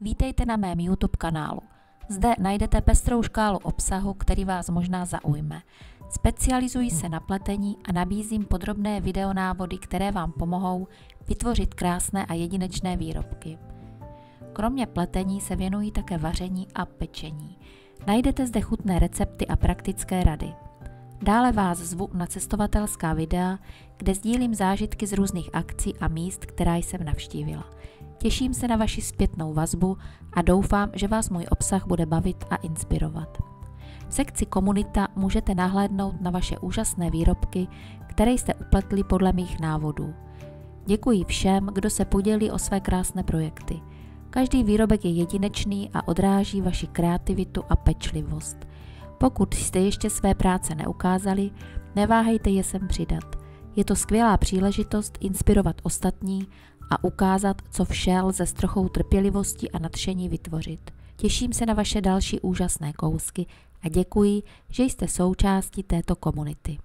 Vítejte na mém YouTube kanálu. Zde najdete pestrou škálu obsahu, který vás možná zaujme. Specializuji se na pletení a nabízím podrobné videonávody, které vám pomohou vytvořit krásné a jedinečné výrobky. Kromě pletení se věnují také vaření a pečení. Najdete zde chutné recepty a praktické rady. Dále vás zvu na cestovatelská videa, kde sdílím zážitky z různých akcí a míst, která jsem navštívila. Těším se na vaši zpětnou vazbu a doufám, že vás můj obsah bude bavit a inspirovat. V sekci komunita můžete nahlédnout na vaše úžasné výrobky, které jste upletli podle mých návodů. Děkuji všem, kdo se podělí o své krásné projekty. Každý výrobek je jedinečný a odráží vaši kreativitu a pečlivost. Pokud jste ještě své práce neukázali, neváhejte je sem přidat. Je to skvělá příležitost inspirovat ostatní a ukázat, co vše lze s trochou trpělivosti a nadšení vytvořit. Těším se na vaše další úžasné kousky a děkuji, že jste součástí této komunity.